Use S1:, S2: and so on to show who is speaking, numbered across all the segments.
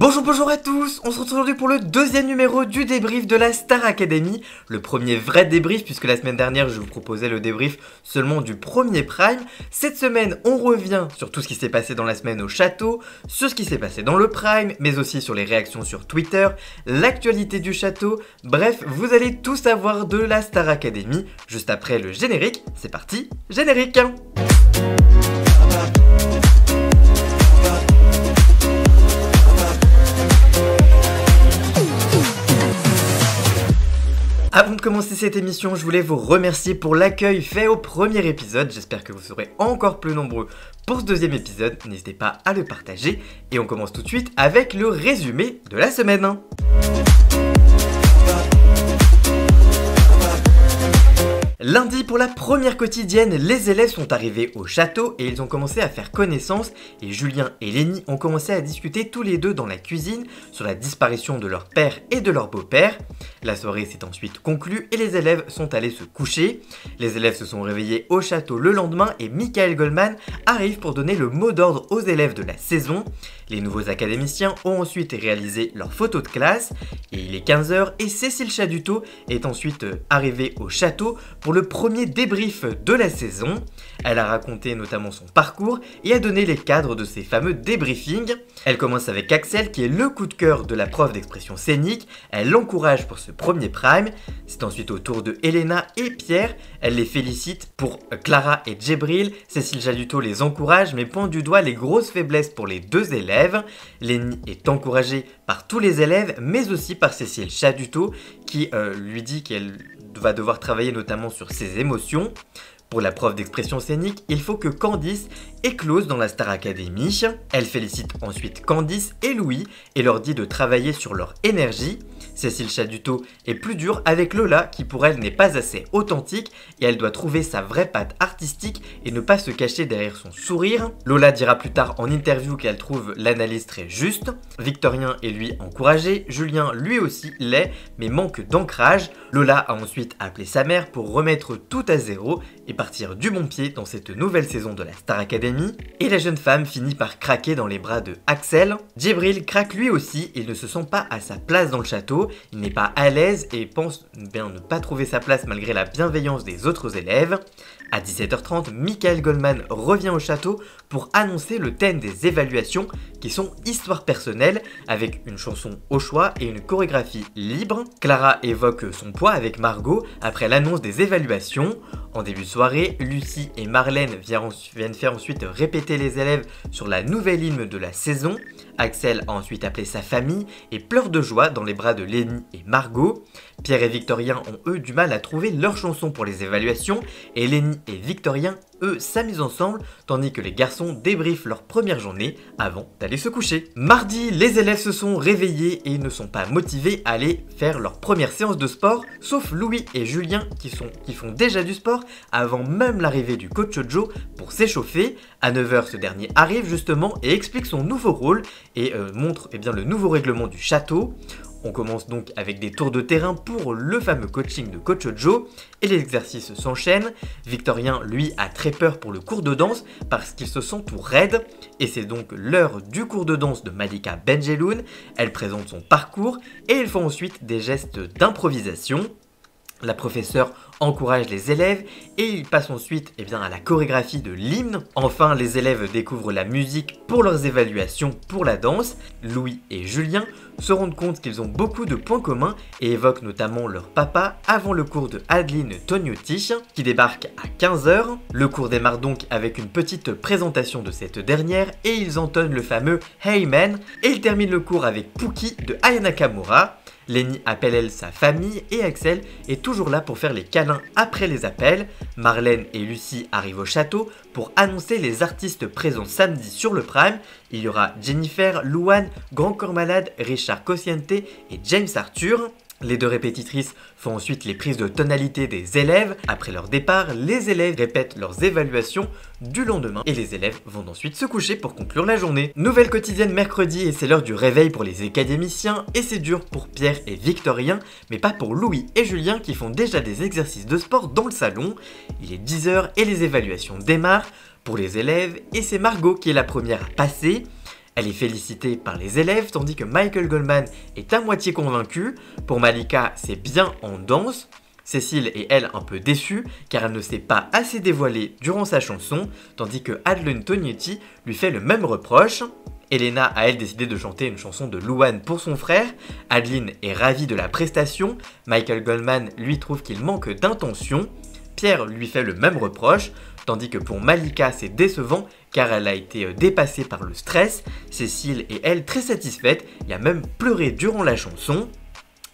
S1: Bonjour, bonjour à tous On se retrouve aujourd'hui pour le deuxième numéro du débrief de la Star Academy. Le premier vrai débrief, puisque la semaine dernière je vous proposais le débrief seulement du premier Prime. Cette semaine, on revient sur tout ce qui s'est passé dans la semaine au château, sur ce qui s'est passé dans le Prime, mais aussi sur les réactions sur Twitter, l'actualité du château. Bref, vous allez tout savoir de la Star Academy juste après le générique. C'est parti, générique Avant de commencer cette émission, je voulais vous remercier pour l'accueil fait au premier épisode. J'espère que vous serez encore plus nombreux pour ce deuxième épisode. N'hésitez pas à le partager. Et on commence tout de suite avec le résumé de la semaine. Lundi, pour la première quotidienne, les élèves sont arrivés au château et ils ont commencé à faire connaissance et Julien et Lenny ont commencé à discuter tous les deux dans la cuisine sur la disparition de leur père et de leur beau-père. La soirée s'est ensuite conclue et les élèves sont allés se coucher. Les élèves se sont réveillés au château le lendemain et Michael Goldman arrive pour donner le mot d'ordre aux élèves de la saison. Les nouveaux académiciens ont ensuite réalisé leur photo de classe et il est 15h et Cécile Chaduto est ensuite arrivée au château pour le premier débrief de la saison. Elle a raconté notamment son parcours et a donné les cadres de ses fameux débriefings. Elle commence avec Axel qui est le coup de cœur de la prof d'expression scénique. Elle l'encourage pour ce premier prime. C'est ensuite au tour de Elena et Pierre. Elle les félicite pour Clara et Djibril. Cécile Jaluto les encourage mais pointe du doigt les grosses faiblesses pour les deux élèves. Lenny est encouragée par tous les élèves mais aussi par Cécile Chaduto qui euh, lui dit qu'elle va devoir travailler notamment sur ses émotions. Pour la prof d'expression scénique, il faut que Candice éclose dans la Star Academy. Elle félicite ensuite Candice et Louis et leur dit de travailler sur leur énergie. Cécile Chaduto est plus dure avec Lola qui pour elle n'est pas assez authentique et elle doit trouver sa vraie patte artistique et ne pas se cacher derrière son sourire. Lola dira plus tard en interview qu'elle trouve l'analyse très juste. Victorien est lui encouragé, Julien lui aussi l'est mais manque d'ancrage. Lola a ensuite appelé sa mère pour remettre tout à zéro et partir du bon pied dans cette nouvelle saison de la Star Academy. Et la jeune femme finit par craquer dans les bras de Axel. Djibril craque lui aussi et ne se sent pas à sa place dans le château il n'est pas à l'aise et pense bien ne pas trouver sa place malgré la bienveillance des autres élèves. À 17h30, Michael Goldman revient au château pour annoncer le thème des évaluations qui sont histoire personnelle avec une chanson au choix et une chorégraphie libre. Clara évoque son poids avec Margot après l'annonce des évaluations. En début de soirée, Lucie et Marlène viennent faire ensuite répéter les élèves sur la nouvelle hymne de la saison. Axel a ensuite appelé sa famille et pleure de joie dans les bras de Lenny et Margot. Pierre et Victorien ont eux du mal à trouver leur chanson pour les évaluations et Lenny et Victorien eux s'amusent ensemble tandis que les garçons débriefent leur première journée avant d'aller se coucher. Mardi, les élèves se sont réveillés et ne sont pas motivés à aller faire leur première séance de sport, sauf Louis et Julien qui, font déjà du sport avant même l'arrivée du coach Joe pour s'échauffer. À 9h, ce dernier arrive justement et explique son nouveau rôle et euh, montre eh le nouveau règlement du château. On commence donc avec des tours de terrain pour le fameux coaching de Coach Joe et les exercices s'enchaînent. Victorien, lui, a très peur pour le cours de danse parce qu'il se sent tout raide et c'est donc l'heure du cours de danse de Malika Benjeloun. Elle présente son parcours et ils font ensuite des gestes d'improvisation. La professeure encourage les élèves et il passe ensuite eh à la chorégraphie de l'hymne. Enfin, les élèves découvrent la musique pour leurs évaluations pour la danse. Louis et Julien se rendent compte qu'ils ont beaucoup de points communs et évoquent notamment leur papa avant le cours de Adeline Tognotti qui débarque à 15h. Le cours démarre donc avec une petite présentation de cette dernière et ils entonnent le fameux Hey Man et ils terminent le cours avec Pookie de Ayana Kamura. Lenny appelle elle sa famille et Axel est toujours là pour faire les câlins après les appels. Marlène et Lucie arrivent au château pour annoncer les artistes présents samedi sur le Prime. Il y aura Jennifer, Louane, Grand Corps Malade, Richard Cosciente et James Arthur. Les deux répétitrices font ensuite les prises de tonalité des élèves. Après leur départ, les élèves répètent leurs évaluations du lendemain et les élèves vont ensuite se coucher pour conclure la journée. Nouvelle quotidienne mercredi et c'est l'heure du réveil pour les académiciens et c'est dur pour Pierre et Victorien mais pas pour Louis et Julien qui font déjà des exercices de sport dans le salon. Il est 10h et les évaluations démarrent pour les élèves et c'est Margot qui est la première à passer. Elle est félicitée par les élèves tandis que Michael Goldman est à moitié convaincu. Pour Malika, c'est bien en danse. Cécile est elle un peu déçue car elle ne s'est pas assez dévoilée durant sa chanson, tandis que Adeline Tognetti lui fait le même reproche. Elena a elle décidé de chanter une chanson de Louane pour son frère, Adeline est ravie de la prestation, Michael Goldman lui trouve qu'il manque d'intention, Pierre lui fait le même reproche, tandis que pour Malika c'est décevant car elle a été euh, dépassée par le stress, Cécile est elle très satisfaite et a même pleuré durant la chanson.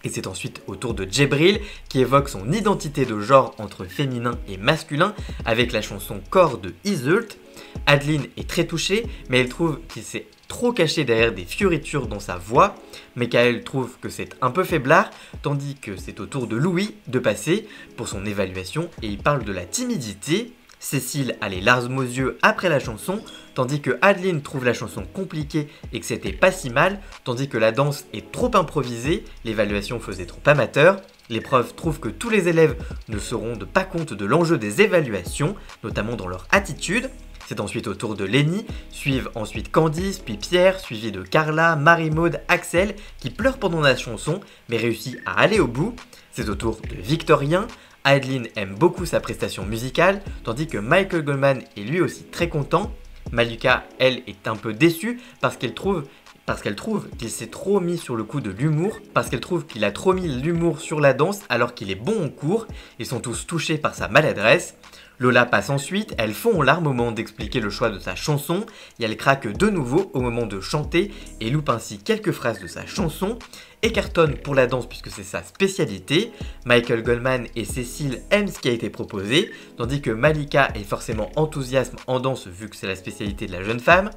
S1: Et c'est ensuite au tour de Djibril qui évoque son identité de genre entre féminin et masculin avec la chanson Corps de Isult. Adeline est très touchée, mais elle trouve qu'il s'est trop caché derrière des fioritures dans sa voix. Michael trouve que c'est un peu faiblard, tandis que c'est au tour de Louis de passer pour son évaluation et il parle de la timidité. Cécile a les larmes aux yeux après la chanson, tandis que Adeline trouve la chanson compliquée et que c'était pas si mal, tandis que la danse est trop improvisée, l'évaluation faisait trop amateur. L'épreuve trouve que tous les élèves ne se rendent pas compte de l'enjeu des évaluations, notamment dans leur attitude. C'est ensuite au tour de Lenny, suivent ensuite Candice, puis Pierre, suivi de Carla, Marie-Maude, Axel, qui pleure pendant la chanson, mais réussit à aller au bout. C'est au tour de Victorien, Adeline aime beaucoup sa prestation musicale, tandis que Michael Goldman est lui aussi très content. Malika, elle, est un peu déçue parce qu'elle trouve parce qu'elle trouve qu'il s'est trop mis sur le coup de l'humour, parce qu'elle trouve qu'il a trop mis l'humour sur la danse alors qu'il est bon en cours, ils sont tous touchés par sa maladresse. Lola passe ensuite, elle fond en larmes au moment d'expliquer le choix de sa chanson, et elle craque de nouveau au moment de chanter et loupe ainsi quelques phrases de sa chanson, et cartonne pour la danse puisque c'est sa spécialité. Michael Goldman et Cécile aiment ce qui a été proposé, tandis que Malika est forcément enthousiasme en danse vu que c'est la spécialité de la jeune femme.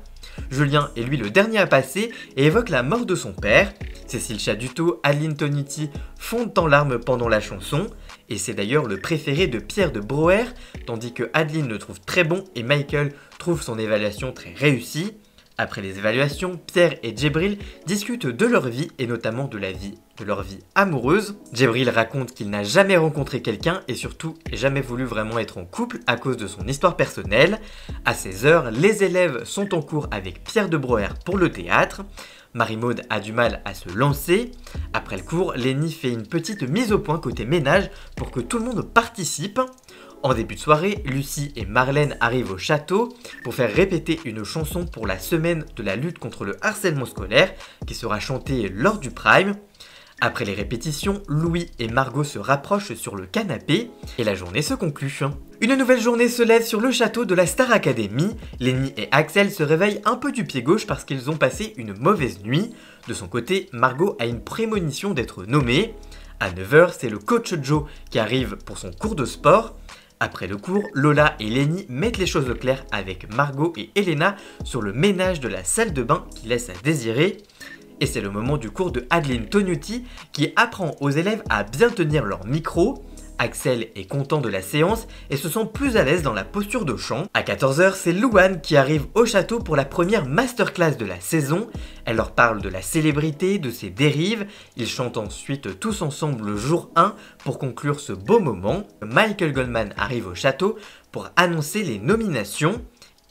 S1: Julien est lui le dernier à passer et évoque la mort de son père. Cécile Chaduto, Aline Toniti fondent en larmes pendant la chanson et c'est d'ailleurs le préféré de Pierre de Brouwer, tandis que Adeline le trouve très bon et Michael trouve son évaluation très réussie. Après les évaluations, Pierre et Djibril discutent de leur vie et notamment de la vie de leur vie amoureuse. Djibril raconte qu'il n'a jamais rencontré quelqu'un et surtout jamais voulu vraiment être en couple à cause de son histoire personnelle. À 16h, les élèves sont en cours avec Pierre de Brouwer pour le théâtre. Marie-Maude a du mal à se lancer. Après le cours, Lenny fait une petite mise au point côté ménage pour que tout le monde participe. En début de soirée, Lucie et Marlène arrivent au château pour faire répéter une chanson pour la semaine de la lutte contre le harcèlement scolaire qui sera chantée lors du prime. Après les répétitions, Louis et Margot se rapprochent sur le canapé et la journée se conclut. Une nouvelle journée se lève sur le château de la Star Academy. Lenny et Axel se réveillent un peu du pied gauche parce qu'ils ont passé une mauvaise nuit. De son côté, Margot a une prémonition d'être nommée. À 9h, c'est le coach Joe qui arrive pour son cours de sport. Après le cours, Lola et Lenny mettent les choses au clair avec Margot et Elena sur le ménage de la salle de bain qui laisse à désirer. Et c'est le moment du cours de Adeline Tognuti qui apprend aux élèves à bien tenir leur micro. Axel est content de la séance et se sent plus à l'aise dans la posture de chant. À 14h, c'est Louane qui arrive au château pour la première masterclass de la saison. Elle leur parle de la célébrité, de ses dérives. Ils chantent ensuite tous ensemble le jour 1 pour conclure ce beau moment. Michael Goldman arrive au château pour annoncer les nominations.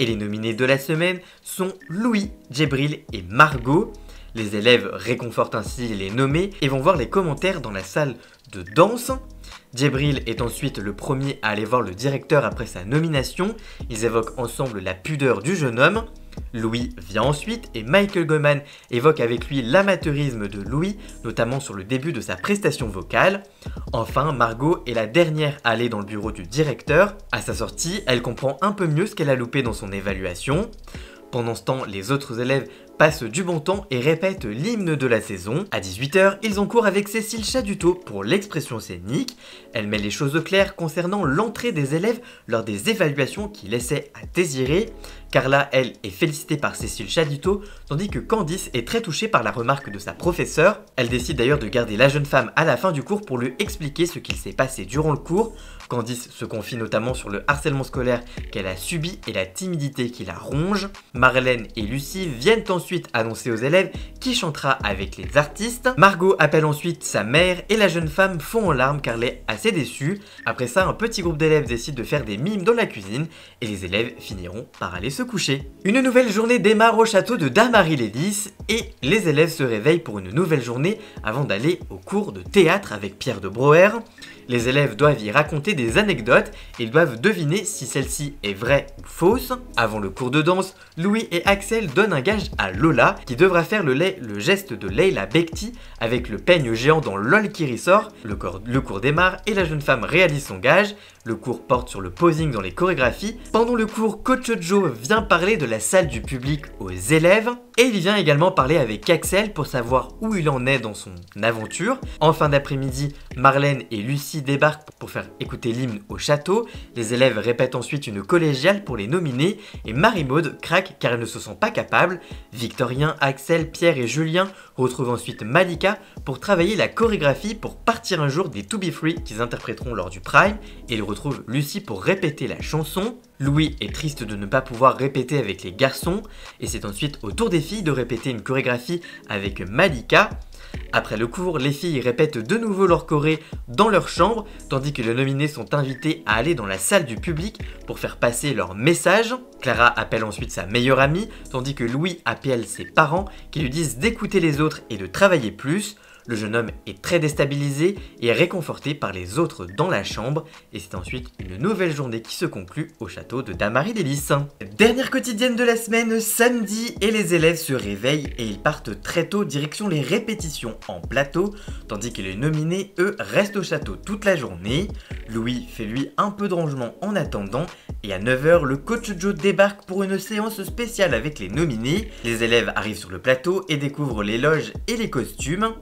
S1: Et les nominés de la semaine sont Louis, Djibril et Margot. Les élèves réconfortent ainsi les nommés et vont voir les commentaires dans la salle de danse. Djibril est ensuite le premier à aller voir le directeur après sa nomination. Ils évoquent ensemble la pudeur du jeune homme. Louis vient ensuite et Michael Goldman évoque avec lui l'amateurisme de Louis, notamment sur le début de sa prestation vocale. Enfin, Margot est la dernière à aller dans le bureau du directeur. À sa sortie, elle comprend un peu mieux ce qu'elle a loupé dans son évaluation. Pendant ce temps, les autres élèves passent du bon temps et répètent l'hymne de la saison. À 18h, ils ont cours avec Cécile Chaduto pour l'expression scénique. Elle met les choses au clair concernant l'entrée des élèves lors des évaluations qui laissaient à désirer. Carla, elle, est félicitée par Cécile Chaduto, tandis que Candice est très touchée par la remarque de sa professeure. Elle décide d'ailleurs de garder la jeune femme à la fin du cours pour lui expliquer ce qu'il s'est passé durant le cours. Candice se confie notamment sur le harcèlement scolaire qu'elle a subi et la timidité qui la ronge. Marlène et Lucie viennent ensuite annoncer aux élèves qui chantera avec les artistes. Margot appelle ensuite sa mère et la jeune femme fond en larmes car elle est assez déçue. Après ça, un petit groupe d'élèves décide de faire des mimes dans la cuisine et les élèves finiront par aller se coucher. Une nouvelle journée démarre au château de Damary-Lélis et les élèves se réveillent pour une nouvelle journée avant d'aller au cours de théâtre avec Pierre de Broer. Les élèves doivent y raconter des anecdotes et ils doivent deviner si celle-ci est vraie ou fausse. Avant le cours de danse, Louis et Axel donnent un gage à Lola qui devra faire le, geste de Leila Bekti avec le peigne géant dans LOL qui ressort. Le, le cours démarre et la jeune femme réalise son gage. Le cours porte sur le posing dans les chorégraphies. Pendant le cours, Coach Joe vient parler de la salle du public aux élèves. Et il vient également parler avec Axel pour savoir où il en est dans son aventure. En fin d'après-midi, Marlène et Lucie débarquent pour faire écouter l'hymne au château. Les élèves répètent ensuite une collégiale pour les nominer. Et Marie-Maude craque car elle ne se sent pas capable. Victorien, Axel, Pierre et Julien retrouvent ensuite Malika pour travailler la chorégraphie pour partir un jour des To Be Free qu'ils interpréteront lors du Prime. Et le retrouve Lucie pour répéter la chanson. Louis est triste de ne pas pouvoir répéter avec les garçons, et c'est ensuite au tour des filles de répéter une chorégraphie avec Malika. Après le cours, les filles répètent de nouveau leur choré dans leur chambre, tandis que les nominés sont invités à aller dans la salle du public pour faire passer leur message. Clara appelle ensuite sa meilleure amie, tandis que Louis appelle ses parents qui lui disent d'écouter les autres et de travailler plus. Le jeune homme est très déstabilisé et réconforté par les autres dans la chambre, et c'est ensuite une nouvelle journée qui se conclut au château de Damary Délice. Dernière quotidienne de la semaine, samedi, et les élèves se réveillent et ils partent très tôt direction les répétitions en plateau, tandis que les nominés, eux, restent au château toute la journée. Louis fait lui un peu de rangement en attendant, et à 9h, le coach Joe débarque pour une séance spéciale avec les nominés. Les élèves arrivent sur le plateau et découvrent les loges et les costumes.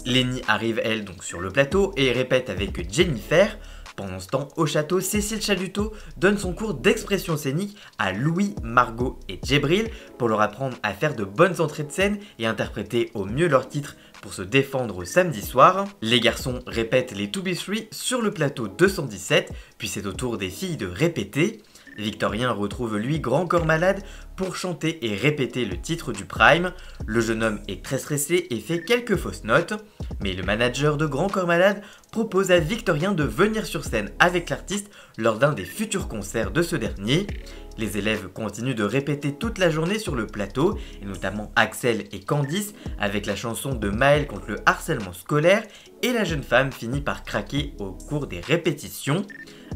S1: Arrive elle donc sur le plateau et répète avec Jennifer. Pendant ce temps, au château, Cécile Chaluteau donne son cours d'expression scénique à Louis, Margot et Djibril pour leur apprendre à faire de bonnes entrées de scène et interpréter au mieux leur titre pour se défendre samedi soir. Les garçons répètent les To Be Three sur le plateau 217, puis c'est au tour des filles de répéter. Victorien retrouve lui Grand Corps Malade pour chanter et répéter le titre du Prime. Le jeune homme est très stressé et fait quelques fausses notes, mais le manager de Grand Corps Malade propose à Victorien de venir sur scène avec l'artiste lors d'un des futurs concerts de ce dernier. Les élèves continuent de répéter toute la journée sur le plateau, et notamment Axel et Candice, avec la chanson de Maël contre le harcèlement scolaire, et la jeune femme finit par craquer au cours des répétitions.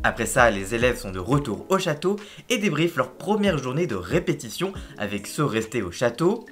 S1: Après ça, les élèves sont de retour au château et débriefent leur première journée de répétition avec ceux restés au château.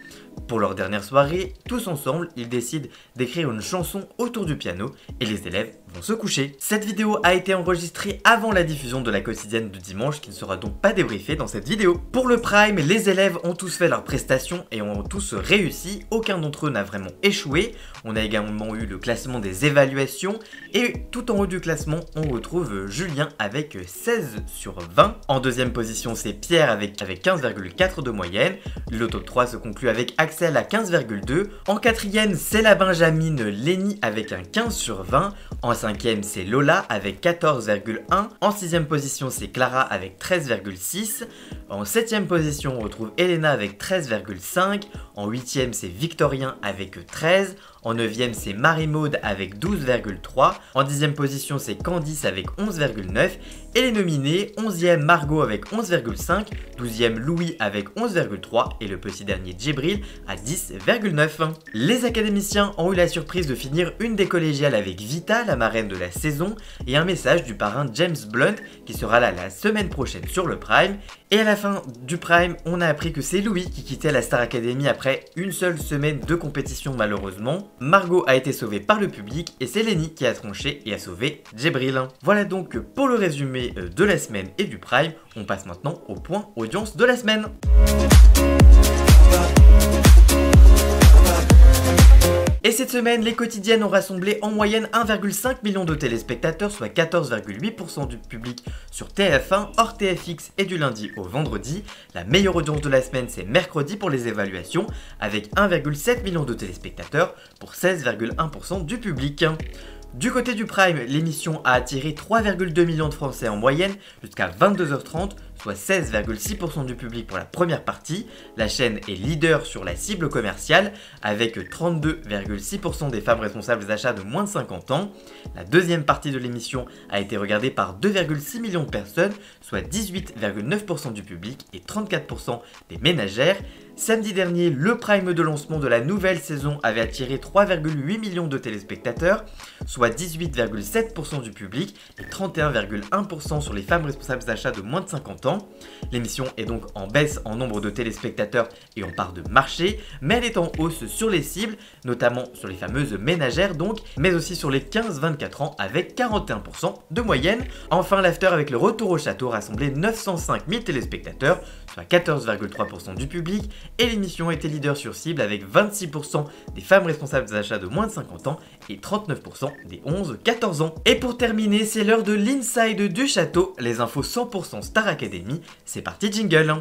S1: Pour leur dernière soirée, tous ensemble, ils décident d'écrire une chanson autour du piano et les élèves vont se coucher. Cette vidéo a été enregistrée avant la diffusion de la quotidienne de dimanche qui ne sera donc pas débriefée dans cette vidéo. Pour le Prime, les élèves ont tous fait leur prestation et ont tous réussi, aucun d'entre eux n'a vraiment échoué. On a également eu le classement des évaluations et tout en haut du classement, on retrouve Julien avec 16 sur 20. En deuxième position, c'est Pierre avec, avec 15,4 de moyenne. Le top 3 se conclut avec Axel à 15,2. En quatrième, c'est la Benjamine Lenny avec un 15 sur 20. En cinquième, c'est Lola avec 14,1. En sixième position, c'est Clara avec 13,6. En septième position, on retrouve Elena avec 13,5. En huitième, c'est Victorien avec 13. En 9ème, c'est Marie-Maude avec 12,3. En 10ème position, c'est Candice avec 11,9. Et les nominés, 11ème Margot avec 11,5. 12ème Louis avec 11,3. Et le petit dernier Djibril à 10,9. Les académiciens ont eu la surprise de finir une des collégiales avec Vita, la marraine de la saison, et un message du parrain James Blunt qui sera là la semaine prochaine sur le Prime. Et à la fin du Prime, on a appris que c'est Louis qui quittait la Star Academy après une seule semaine de compétition malheureusement. Margot a été sauvée par le public et c'est Lenny qui a tranché et a sauvé Djibril. Voilà donc pour le résumé euh, de la semaine et du Prime. On passe maintenant au point audience de la semaine. Cette semaine, les quotidiennes ont rassemblé en moyenne 1,5 million de téléspectateurs, soit 14,8% du public sur TF1, hors TFX et du lundi au vendredi. La meilleure audience de la semaine, c'est mercredi pour les évaluations, avec 1,7 million de téléspectateurs pour 16,1% du public. Du côté du Prime, l'émission a attiré 3,2 millions de Français en moyenne jusqu'à 22h30, soit 16,6% du public pour la première partie. La chaîne est leader sur la cible commerciale avec 32,6% des femmes responsables d'achat de moins de 50 ans. La deuxième partie de l'émission a été regardée par 2,6 millions de personnes, soit 18,9% du public et 34% des ménagères. Samedi dernier, le prime de lancement de la nouvelle saison avait attiré 3,8 millions de téléspectateurs, soit 18,7% du public et 31,1% sur les femmes responsables d'achat de moins de 50 ans. L'émission est donc en baisse en nombre de téléspectateurs et en part de marché, mais elle est en hausse sur les cibles, notamment sur les fameuses ménagères donc, mais aussi sur les 15-24 ans avec 41% de moyenne. Enfin, l'after avec le retour au château rassemblait 905 000 téléspectateurs, soit 14,3% du public et l'émission était leader sur cible avec 26% des femmes responsables achats de moins de 50 ans et 39% des 11-14 ans. Et pour terminer, c'est l'heure de l'inside du château, les infos 100% Star Academy. C'est parti jingle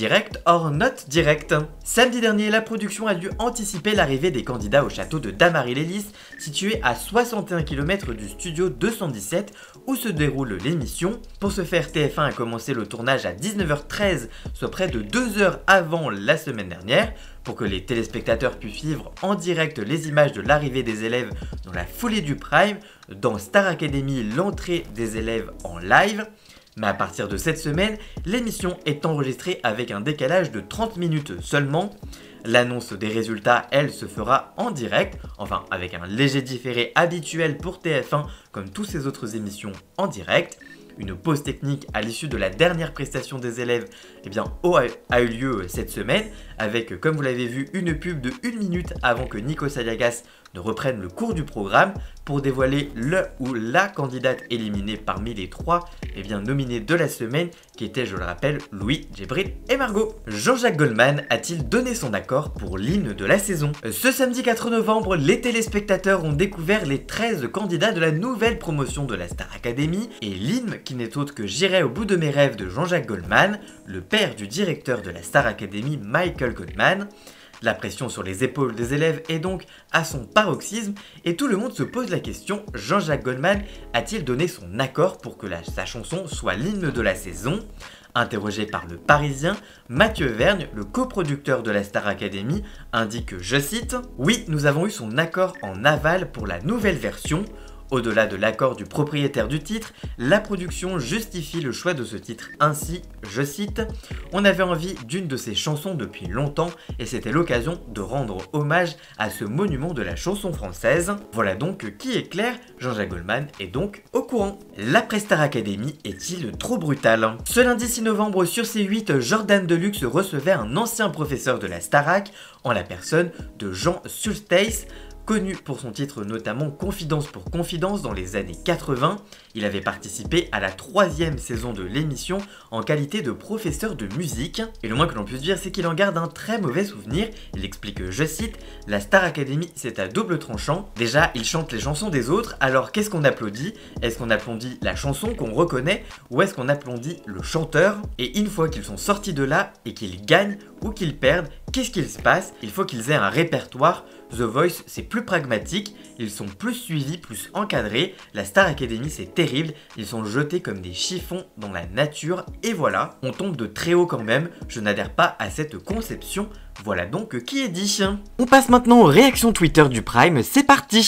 S1: Direct or not direct. Samedi dernier, la production a dû anticiper l'arrivée des candidats au château de Damary-Lélis, situé à 61 km du studio 217 où se déroule l'émission. Pour ce faire, TF1 a commencé le tournage à 19h13, soit près de 2 heures avant la semaine dernière, pour que les téléspectateurs puissent vivre en direct les images de l'arrivée des élèves dans la foulée du prime, dans Star Academy l'entrée des élèves en live. Mais à partir de cette semaine, l'émission est enregistrée avec un décalage de 30 minutes seulement. L'annonce des résultats, elle, se fera en direct, enfin avec un léger différé habituel pour TF1 comme toutes ces autres émissions en direct. Une pause technique à l'issue de la dernière prestation des élèves eh bien, a eu lieu cette semaine avec, comme vous l'avez vu, une pub de 1 minute avant que Nico Sayagas ne reprenne le cours du programme pour dévoiler le ou la candidate éliminée parmi les trois eh nominés de la semaine qui étaient, je le rappelle, Louis, Djibril et Margot. Jean-Jacques Goldman a-t-il donné son accord pour l'hymne de la saison? Ce samedi 4 novembre, les téléspectateurs ont découvert les 13 candidats de la nouvelle promotion de la Star Academy et l'hymne qui n'est autre que J'irai au bout de mes rêves de Jean-Jacques Goldman, le père du directeur de la Star Academy Michael Goldman. La pression sur les épaules des élèves est donc à son paroxysme et tout le monde se pose la question, Jean-Jacques Goldman a-t-il donné son accord pour que sa chanson soit l'hymne de la saison? Interrogé par le Parisien, Mathieu Vergne, le coproducteur de la Star Academy, indique, je cite, Oui, nous avons eu son accord en aval pour la nouvelle version. Au-delà de l'accord du propriétaire du titre, la production justifie le choix de ce titre ainsi, je cite, On avait envie d'une de ses chansons depuis longtemps et c'était l'occasion de rendre hommage à ce monument de la chanson française. Voilà donc qui est clair, Jean-Jacques Goldman est donc au courant. La Prestar Academy est-il trop brutal? Ce lundi 6 novembre sur C8, Jordan Deluxe recevait un ancien professeur de la Starac en la personne de Jean Sulstace, Connu pour son titre notamment Confidence pour Confidence dans les années 80, il avait participé à la troisième saison de l'émission en qualité de professeur de musique. Et le moins que l'on puisse dire, c'est qu'il en garde un très mauvais souvenir. Il explique, je cite, La Star Academy, c'est à double tranchant. Déjà, il chante les chansons des autres, alors qu'est-ce qu'on applaudit? Est-ce qu'on applaudit la chanson qu'on reconnaît ou est-ce qu'on applaudit le chanteur? Et une fois qu'ils sont sortis de là et qu'ils gagnent ou qu'ils perdent, qu'est-ce qu'il se passe? Il faut qu'ils aient un répertoire The Voice, c'est plus pragmatique, ils sont plus suivis, plus encadrés. La Star Academy, c'est terrible, ils sont jetés comme des chiffons dans la nature. Et voilà, on tombe de très haut quand même, je n'adhère pas à cette conception. Voilà donc qui est dit. On passe maintenant aux réactions Twitter du Prime, c'est parti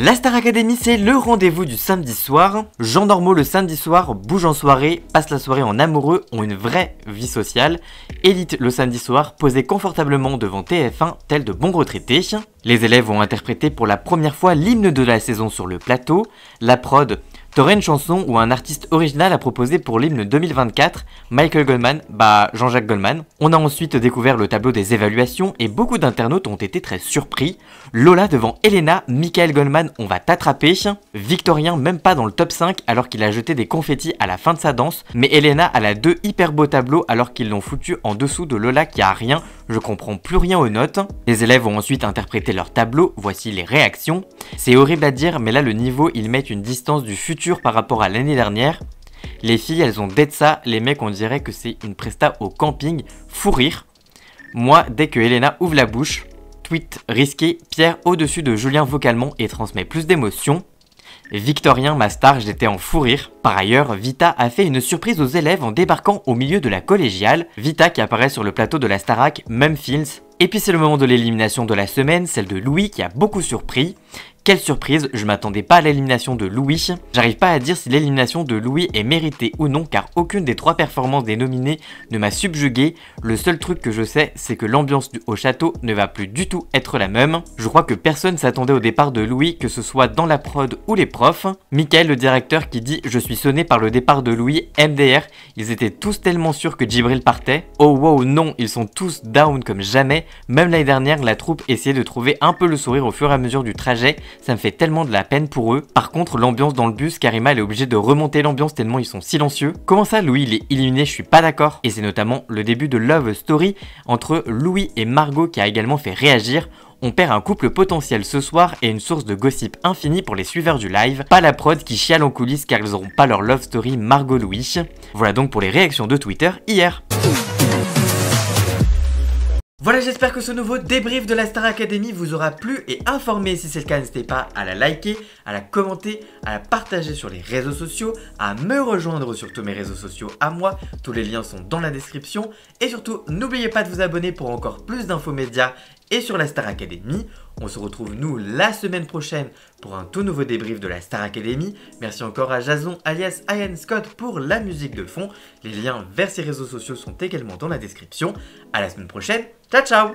S1: La Star Academy, c'est le rendez-vous du samedi soir. Jean normaux le samedi soir bougent en soirée, passent la soirée en amoureux, ont une vraie vie sociale. Élite le samedi soir, posés confortablement devant TF1, tel de bons retraités. Les élèves ont interprété pour la première fois l'hymne de la saison sur le plateau. La prod T'aurais une chanson ou un artiste original à proposer pour l'hymne 2024 Michael Goldman, bah Jean-Jacques Goldman. On a ensuite découvert le tableau des évaluations et beaucoup d'internautes ont été très surpris. Lola devant Elena, Michael Goldman, on va t'attraper. Victorien même pas dans le top 5 alors qu'il a jeté des confettis à la fin de sa danse. Mais Elena a la deux hyper beaux tableaux alors qu'ils l'ont foutu en dessous de Lola qui a rien. Je comprends plus rien aux notes. Les élèves ont ensuite interprété leur tableau, voici les réactions. C'est horrible à dire mais là le niveau ils mettent une distance du futur par rapport à l'année dernière. Les filles, elles ont d'être ça, les mecs, on dirait que c'est une presta au camping, fou rire. Moi, dès que Elena ouvre la bouche, tweet risqué Pierre au-dessus de Julien vocalement et transmet plus d'émotions. Victorien, ma star, j'étais en fou rire. Par ailleurs, Vita a fait une surprise aux élèves en débarquant au milieu de la collégiale. Vita qui apparaît sur le plateau de la Starac, même. Et puis c'est le moment de l'élimination de la semaine, celle de Louis qui a beaucoup surpris. Quelle surprise, je m'attendais pas à l'élimination de Louis. J'arrive pas à dire si l'élimination de Louis est méritée ou non car aucune des trois performances des nominés ne m'a subjugué. Le seul truc que je sais, c'est que l'ambiance au château ne va plus du tout être la même. Je crois que personne s'attendait au départ de Louis, que ce soit dans la prod ou les profs. Michael, le directeur, qui dit Je suis sonné par le départ de Louis, MDR. Ils étaient tous tellement sûrs que Jibril partait. Oh wow, non, ils sont tous down comme jamais. Même l'année dernière, la troupe essayait de trouver un peu le sourire au fur et à mesure du trajet ça me fait tellement de la peine pour eux. Par contre, l'ambiance dans le bus, Karima est obligée de remonter l'ambiance tellement ils sont silencieux. Comment ça, Louis il est illuminé? Je suis pas d'accord. Et c'est notamment le début de Love Story entre Louis et Margot qui a également fait réagir. On perd un couple potentiel ce soir et une source de gossip infinie pour les suiveurs du live. Pas la prod qui chiale en coulisses car ils auront pas leur love story Margot Louis. Voilà donc pour les réactions de Twitter hier. Voilà, j'espère que ce nouveau débrief de la Star Academy vous aura plu et informé. Si c'est le cas, n'hésitez pas à la liker, à la commenter, à la partager sur les réseaux sociaux, à me rejoindre sur tous mes réseaux sociaux à moi. Tous les liens sont dans la description. Et surtout, n'oubliez pas de vous abonner pour encore plus d'infos médias et sur la Star Academy. On se retrouve nous la semaine prochaine pour un tout nouveau débrief de la Star Academy. Merci encore à Jason alias Ian Scott pour la musique de fond. Les liens vers ses réseaux sociaux sont également dans la description. À la semaine prochaine, ciao ciao